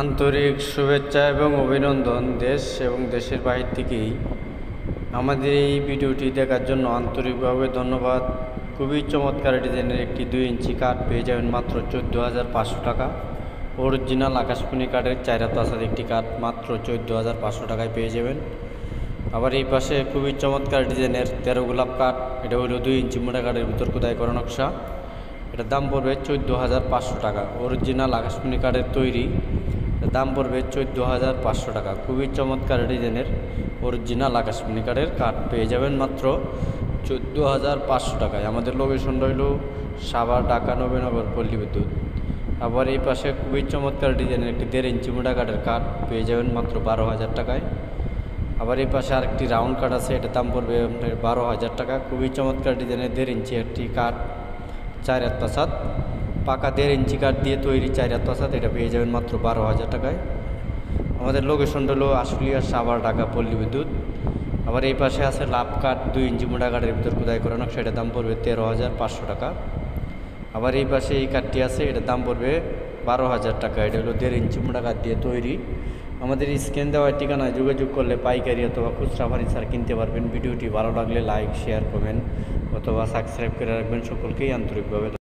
আন্তরিক শুভেচ্ছা এবং অভিনন্দন দেশ এবং দেশের বাহির থেকেই। আমাদের এই ভিডিওটি দেখার জন্য আন্তরিকভাবে ধন্যবাদ। খুবই চমৎকার ডিজাইনের একটি দুই ইঞ্চি কাঠ পেয়ে যাবেন মাত্র চোদ্দ হাজার পাঁচশো টাকা। অরিজিনাল আকাশমণি কাঠের চাইরা আসাদ একটি কাঠ মাত্র চোদ্দ হাজার পাঁচশো টাকায় পেয়ে যাবেন। আবার এই পাশে খুবই চমৎকার ডিজাইনের তেরো গোলাপ কাঠ, এটা হলো দুই ইঞ্চি মোটা কাঠের ভিতর কোদায় করা নকশা। এটার দাম পড়বে চোদ্দ হাজার পাঁচশো টাকা। অরিজিনাল আকাশমণি কাঠের তৈরি দাম পড়বে চোদ্দ হাজার পাঁচশো টাকা। খুবই চমৎকার ডিজাইনের অরিজিনাল আকাশমণি কাঠের কাঠ। পেয়ে যাবেন মাত্র চোদ্দ হাজার পাঁচশো টাকায়। আমাদের লোকেশন রইল সাভার, ঢাকা, নবীনগর, পল্লী বিদ্যুৎ। আবার এই পাশে খুবই চমৎকার ডিজাইনের একটি দেড় ইঞ্চি মোটা কাঠের কাঠ। পেয়ে যাবেন মাত্র বারো হাজার টাকায়। আবার এই পাশে আরেকটি রাউন্ড কাঠ আছে, এটার দাম পড়বে আপনার বারো হাজার টাকা। খুবই চমৎকার ডিজাইনের দেড় ইঞ্চি একটি কাঠ, চার হাত পাসাদ পাকা দেড় ইঞ্চি কাঠ দিয়ে তৈরি চার হাত এটা পেয়ে যাবেন মাত্র বারো হাজার টাকায়। আমাদের লোকেশন হলো আশুলিয়া সাভার ঢাকা পল্লী বিদ্যুৎ। আবার এই পাশে আছে লাভ কাঠ দুই ইঞ্চি মোটা কাঠের ভিতর কোদায় করানো সেটার দাম পড়বে তেরো হাজার পাঁচশো টাকা। আবার এই পাশে এই কাঠটি আছে এটার দাম পড়বে বারো হাজার টাকা, এটা হলো দেড় ইঞ্চি মোটা কাঠ দিয়ে তৈরি। আমাদের স্ক্যান দেওয়ার ঠিকানায় যোগাযোগ করলে পাইকারি অথবা খুচরা ফার্নিচার কিনতে পারবেন। ভিডিওটি ভালো লাগলে লাইক, শেয়ার, কমেন্ট অথবা সাবস্ক্রাইব করে রাখবেন সকলকেই আন্তরিকভাবে।